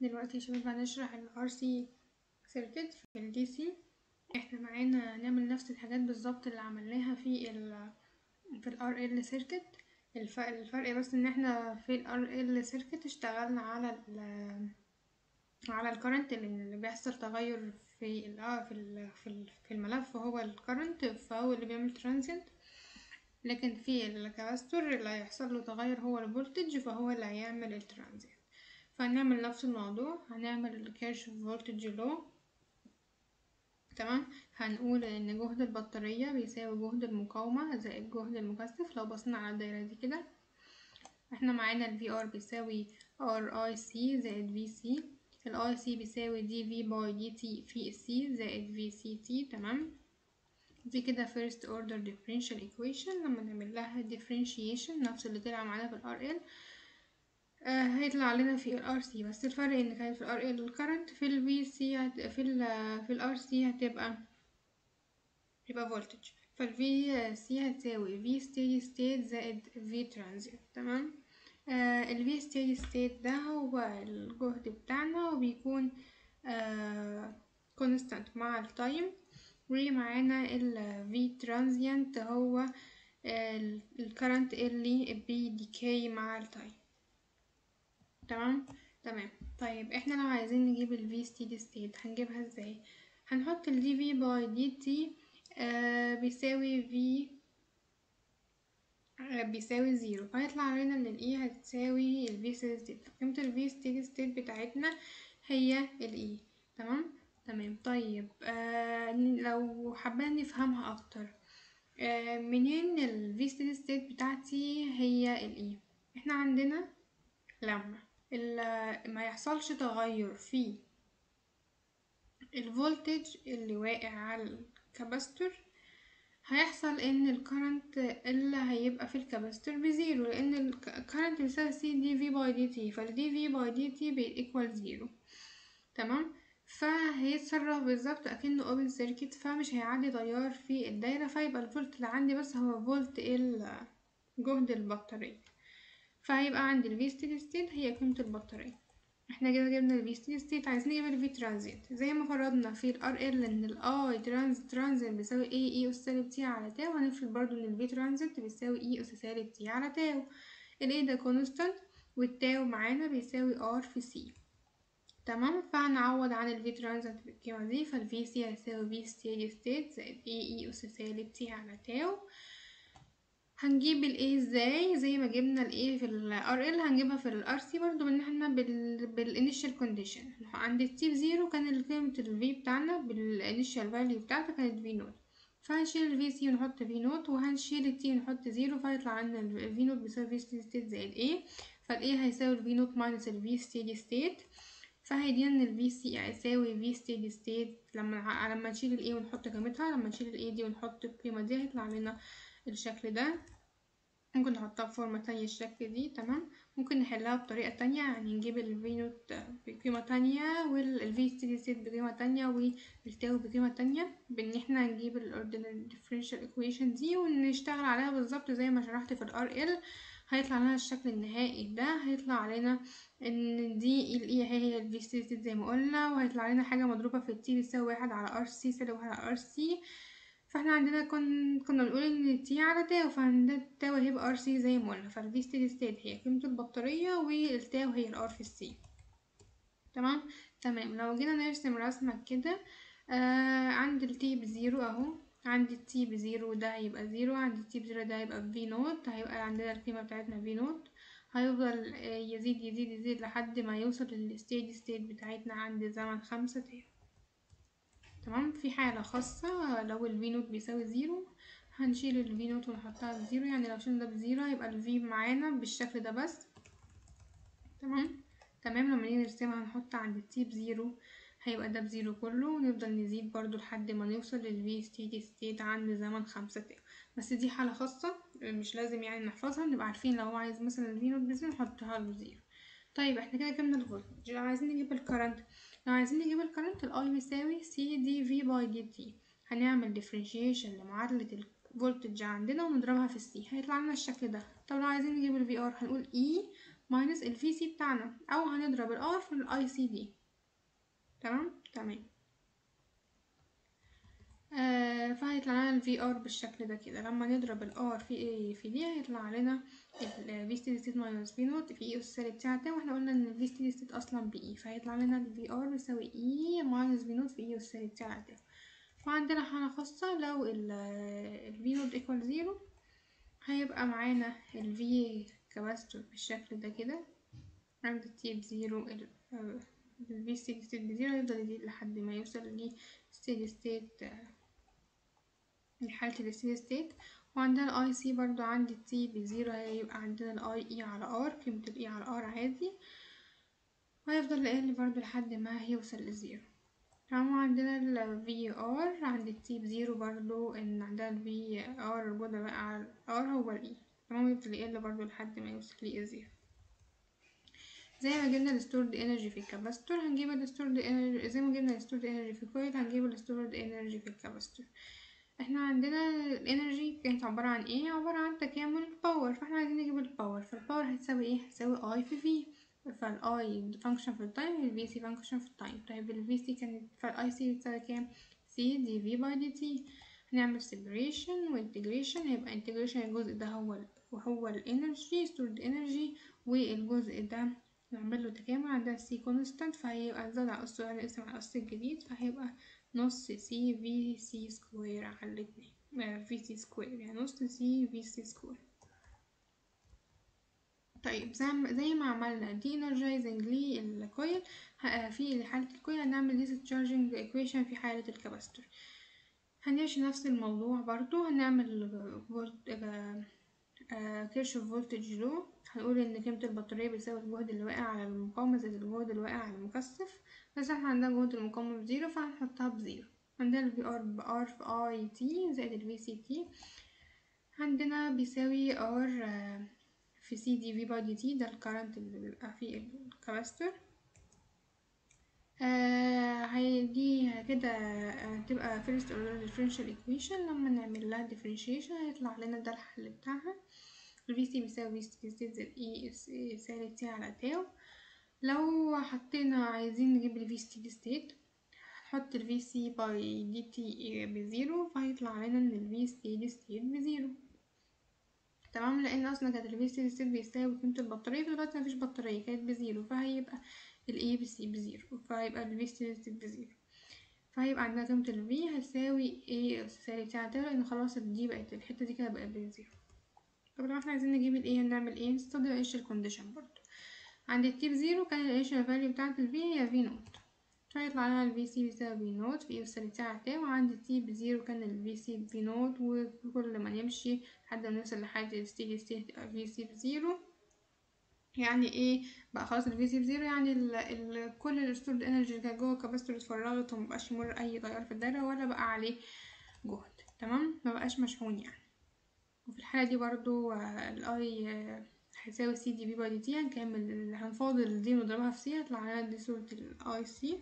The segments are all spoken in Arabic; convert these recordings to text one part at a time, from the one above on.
دلوقتي يا شباب هنشرح ال RC circuit في ال DC إحنا معانا هنعمل نفس الحاجات بالظبط اللي عملناها في ال في ال RL circuit. الف- الفرق بس ان إحنا في ال RL circuit اشتغلنا على ال على الكرنت اللي بيحصل تغير في ال آه في ال في ال في الملف. هو الكرنت فهو اللي بيعمل ترانزيت لكن في الكباستور اللي هيحصل له تغير هو الفولتج فهو اللي هيعمل الترانزيت فهنعمل نفس الموضوع. هنعمل الكيرشوف فولتج لو تمام؟ هنقول إن جهد البطارية بيساوي جهد المقاومة زائد جهد المكثف. لو بصينا على الدايرة دي كده إحنا معانا ال VR بيساوي RIC زائد VC ال IC بيساوي dV باي dt في C زائد VCT تمام؟ دي كده first order differential equation. لما نعمل لها differentiation نفس اللي طلع معانا في ال RL آه هيطلع لنا في ال RC بس الفرق إن كانت في ال الكرنت في ال VC هت... في ال في ال RC هتبقى يبقى voltage. فال VC هتساوي V steady state زائد V transient. تمام؟ آه ال V steady state ده هو الجهد بتاعنا وبيكون آه constant مع التايم ومعانا ال V transient هو ال current اللي بي decay مع ال time تمام؟ تمام. طيب إحنا لو عايزين نجيب ال V steady state هنجيبها إزاي؟ هنحط ال dV by dt آه بيساوي V آه بيساوي zero. فهيطلع لنا إن ال E هتساوي ال V steady state. قيمة ال V steady state بتاعتنا هي ال E. تمام؟ تمام. طيب آه لو حابين نفهمها أكتر آه منين ال V steady state بتاعتي هي ال E إحنا عندنا لما. ما يحصلش تغير في ال voltage اللي واقع على ال capacitor هيحصل إن ال current اللي هيبقى في ال capacitor ب zero لأن ال current بيساوي C D V by D T فال D V by D T بي equal zero تمام؟ فهيتصرف بالظبط أكنه open circuit فمش هيعدي تيار في الدايرة فيبقى الفولت اللي عندي بس هو فولت جهد البطارية. فهيبقى عندي ال V steady state هي قيمة البطارية. إحنا كده جبنا ال V steady state عايزين نجيب ال V transient زي ما فرضنا في ال RL إن ال I transient بيساوي A E أس سالب T على tau. هنفرض برضو إن ال V transient بيساوي E أس سالب T على tau. ال A ده constant وال tau معانا بيساوي R في C. تمام؟ فهنعوض عن ال V transient بالقيمة دي. فال V C هيساوي V steady state زائد A E أس سالب T على tau. هنجيب ال A إزاي؟ زي ما جبنا ال A في ال RL هنجيبها في ال RC برضو ان إحنا بال بال initial condition. عند ال T ب zero كان قيمة ال V بتاعنا بال initial value بتاعتها كانت V نوت فهنشيل ال VC ونحط V naught وهنشيل ال T ونحط zero فيطلع عندنا ال V naught بيساوي steady state زائد فال A هيساوي ال V naught ال V steady state. فهيدينا ان ال VC هيساوي V steady state. لما لما نشيل ال A ونحط قيمتها لما نشيل ال A دي ونحط القيمة دي هيطلع لنا الشكل ده. ممكن نحطها بفورمة تانية الشكل دي تمام؟ ممكن نحلها بطريقة تانية يعني نجيب ال V نوت بقيمة تانية وال V steady state بقيمة تانية والتاو بقيمة تانية بإن إحنا نجيب ال ordinary differential equation دي ونشتغل عليها بالظبط زي ما شرحت في ال RL هيطلع لنا الشكل النهائي ده هيطلع علينا إن دي ال E هي ال V steady state زي ما قلنا وهيطلع لنا حاجة مضروبة في ال T بيساوي واحد على RC سالب واحد على RC فاحنا عندنا كن كنا بنقول إن T على tau فعندنا ال tau هيبقى R C زي ما قلنا. فال V steady state هي قيمة البطارية وال tau هي ال R في ال C تمام؟ تمام. لو جينا نرسم رسمة كده آه عند ال T ب zero أهو. عندي ال T ب zero ده هيبقى zero. عندي ال T ب zero ده هيبقى V naught. هيبقى عندنا القيمة بتاعتنا V naught. هيفضل يزيد يزيد يزيد لحد ما يوصل لل steady state بتاعتنا عند زمن خمسة tau. تمام؟ في حالة خاصة لو ال V naught بيساوي zero هنشيل ال V naught ونحطها ب zero يعني لو شلنا ده ب zero هيبقى ال V معانا بالشكل ده بس. تمام؟ تمام لما نيجي نرسمها هنحط عند ال T ب zero هيبقى ده ب zero كله. ونفضل نزيد برضو لحد ما نوصل لل V steady state عند زمن خمسة tau بس دي حالة خاصة مش لازم يعني نحفظها. نبقى عارفين لو هو عايز مثلا ال V naught ب zero نحطها له ب zero طيب إحنا كده جبنا ال voltage لو عايزين نجيب ال current لو عايزين نجيب الكرنت الاي بيساوي سي دي في باي دي تي هنعمل ديفرنشيشن لمعادلة الفولتج عندنا ونضربها في السي هيطلع لنا الشكل ده. طب لو عايزين نجيب الفي ار هنقول اي ماينس الفي سي بتاعنا. أو هنضرب الار في الاي سي دي تمام؟ تمام. آه فهيطلع لنا الفي ار بالشكل ده كده. لما نضرب الار في إيه في دي هيطلع لنا الفي ستيدي ستيت ماينس في نوت في اي اس سالب بتاعته وإحنا قلنا إن الفي ستيدي ستيت أصلا باي فهيطلع لنا الفي ار بيساوي اي ماينس في نوت في اي اس سالب بتاعته. وعندنا حالة خاصة لو ال V naught equal zero هيبقى معانا ال V capacitor بالشكل ده كده. عند التي بزيرو الفي ستيدي ستيت بزيرو يفضل يزيد لحد ما يوصل ل steady state لحالة ال steady state وعندنا ال I C برضو عند ال T ب zero هيبقى عندنا ال I E على R قيمة ال E على R عادي. وهيفضل يقل برضو لحد ما هيوصل ل zero تمام عندنا ال VR عند ال T ب zero برضو إن عندنا ال VR الموجودة بقى على ال R هو ال E. تمام يفضل يقل برضو لحد ما يوصل ل zero زي ما جبنا الستورد انرجي في الكاباستور هنجيب الستورد انرجي زي ما جبنا الستورد انرجي في الكويل هنجيب الستورد انرجي في الكاباستور إحنا عندنا ال energy كانت عبارة عن إيه؟ عبارة عن تكامل power فاحنا عايزين نجيب ال power فال power هتساوي إيه؟ هتساوي I في V فالاي فانكشن في التايم الفي سي فانكشن في التايم طيب ال V C كانت فال I C بتساوي كام؟ C D V by D T هنعمل separation و integration هيبقى integration الجزء ده هو وهو ال energy stored energy والجزء ده نعمل له تكامل عندنا C constant فهيبقى نزود على الأس هنقسم على الأس الجديد فهيبقى نص C V C square على الاتنين. V C square يعني نص C V C square طيب زي ما عملنا de-energizing لل coil في حالة ال coil هنعمل discharging equation في حالة ال capacitor. هنمشي نفس الموضوع برضو هنعمل فولت Kirchhoff voltage law. هنقول إن قيمة البطارية بتساوي الجهد اللي واقع على المقاومة زائد الجهد اللي واقع على المكثف. بس إحنا عندنا جهد المقاومة ب zero فهنحطها ب zero. عندنا ال VR ب R في I T زائد ال VCT عندنا بيساوي R في C D V by D T ده ال current اللي بيبقى في ال capacitor آه هيجي كده آه تبقى first order differential equation. لما نعمل لها differentiation هيطلع لنا ده الحل بتاعها. ال VC بيساوي VC زائد ال E سالب T على tau. لو حطينا عايزين نجيب ال V steady state هنحط ال VC by D T ب zero فهيطلع لنا إن ال V steady state ب zero تمام؟ لأن أصلا كانت ال V steady state بيساوي قيمة البطارية فدلوقتي مفيش بطارية كانت بزيرو فهيبقى الاي بسي بزيرو فهيبقى ستيدي ستيت بزيرو. فهيبقى عندنا قيمة ال V هتساوي A e سالب t على لأن خلاص دي بقت الحتة دي كده بقت ب zero. طب لو إحنا عايزين نجيب ال A هنعمل إيه نستخدم ال initial condition برضه. عند ال t ب zero كان ال initial value بتاعت ال V هي V naught فيطلع لنا الفي سي بيساوي في نوت في سالب تي على وعند ال t ب zero كان ال VC ب V naught وكل ما نمشي لحد ما نوصل لحالة ال steady state تبقى VC ب zero. يعني إيه؟ بقى خلاص ال VC ب zero يعني ال ال كل ال stored energy اللي كانت جوه ال capacitor اتفرغت ومبقاش يمر أي تيار في الدايرة ولا بقى عليه جهد تمام؟ مبقاش مشحون يعني. وفي الحالة دي برضو ال I هيساوي C dV by dt هنكمل هنفاضل دي ونضربها في C هيطلع لنا دي صورة ال IC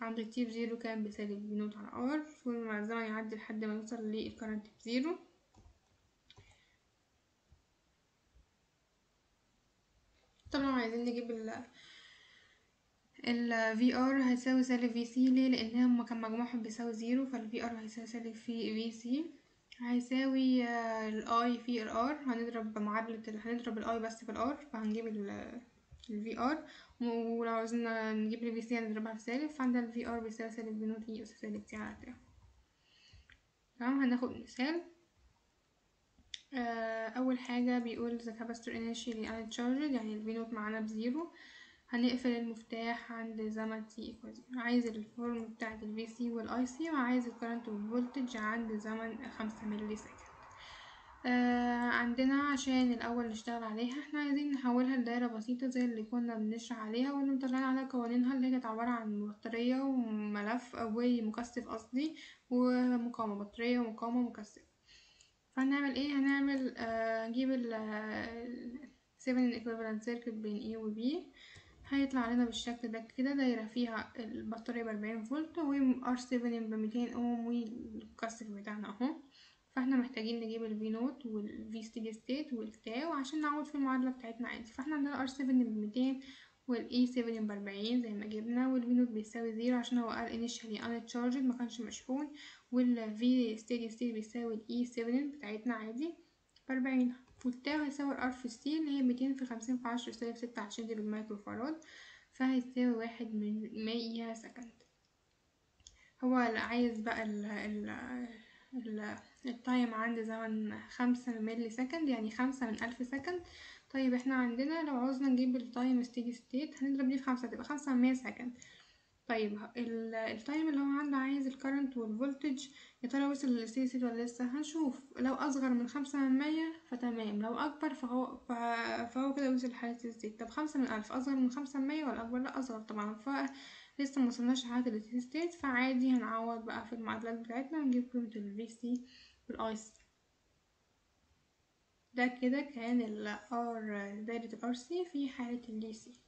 عند ال t ب zero كان بسالب V naught على R ما الزمن يعدي لحد ما يوصل لل current ب zero طبعا عايزين نجيب ال ال VR هيساوي سالب VC ليه؟ لأن هما كان مجموعهم بيساوي zero فال VR هيساوي سالب V VC هيساوي ال I في ال R هنضرب معادلة هنضرب ال I بس في ال R فهنجيب ال ال VR ولو عاوزين نجيب ال VC هنضربها في سالب فعندنا ال VR بيساوي سالب V naught e أس سالب t على تمام؟ هناخد مثال. آه أول حاجة بيقول the capacitor initially uncharged يعني ال V naught معانا ب zero. هنقفل المفتاح عند زمن t equal zero عايز ال form بتاعت ال VC وال IC وعايز ال current وال voltage عند زمن خمسة millisecond آه عندنا عشان الأول نشتغل عليها إحنا عايزين نحولها لدايرة بسيطة زي اللي كنا بنشرح عليها واللي مطلعين عليها قوانينها اللي هي كانت عبارة عن بطارية وملف أو مكثف قصدي ومقاومة بطارية ومقاومة مكثف فهنعمل إيه؟ هنعمل آه نجيب ال 7 equivalent circuit بين A و B. هيطلع لنا بالشكل ده كده. دايرة فيها البطارية بأربعين فولت و R7 بميتين أوم والمكثف بتاعنا أهو. فإحنا محتاجين نجيب ال V naught وال V steady state وال tau عشان نعوض في المعادلة بتاعتنا عادي. فإحنا عندنا R Thevenin بميتين وال E Thevenin بأربعين زي ما جبنا وال V naught بيساوي zero عشان هو قال initially uncharged مكانش مشحون. وال V steady state بيساوي ال E Thevenin بتاعتنا عادي. بأربعين وال tau هيساوي ال R في ال C اللي هي ميتين في خمسين في عشرة يساوي ستة عشان دي بال micro farad. فهيساوي واحد من مية second. هو عايز بقى ال ال ال ال time عند زمن خمسة millisecond يعني خمسة من ألف second. طيب إحنا عندنا لو عاوزنا نجيب ال time steady state هنضرب دي في خمسة هتبقى خمسة مية second طيب ال- ال time اللي هو عنده عايز ال current وال voltage يا ترى وصل لل steady state ولا لسه؟ هنشوف. لو أصغر من خمسة من مية فتمام لو أكبر فهو فهو كده وصل لحالة ال steady state طب خمسة من ألف أصغر من خمسة من مية ولا أكبر؟ لأ أصغر طبعا ف لسه موصلناش لحالة ال steady state فعادي هنعوض بقى في المعادلات بتاعتنا ونجيب قيمة ال VC وال IC ده كده كان ال R دايرة ال RC في حالة ال DC